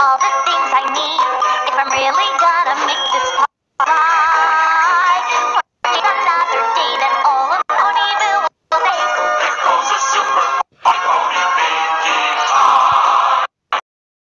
all the things I need.